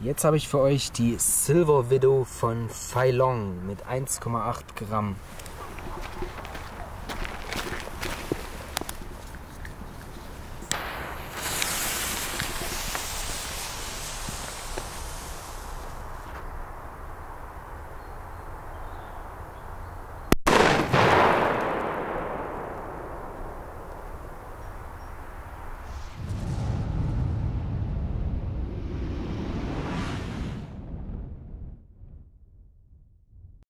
Jetzt habe ich für euch die Silver Widow von Feilong mit 1,8 Gramm.